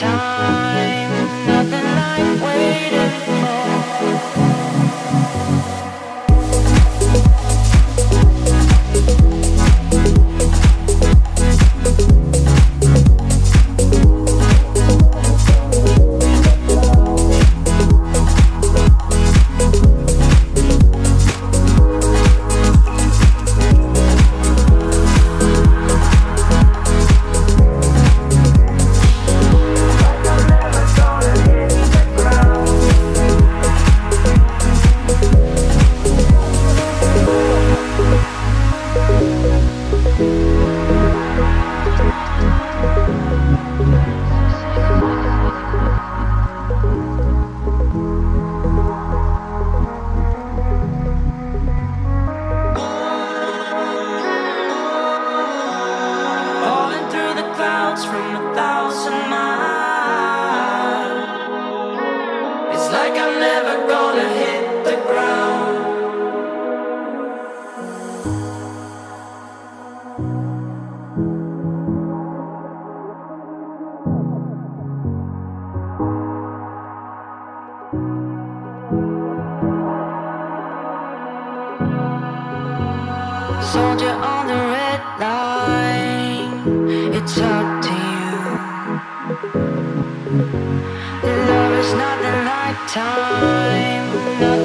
time. it's up to you. The love is not the night time.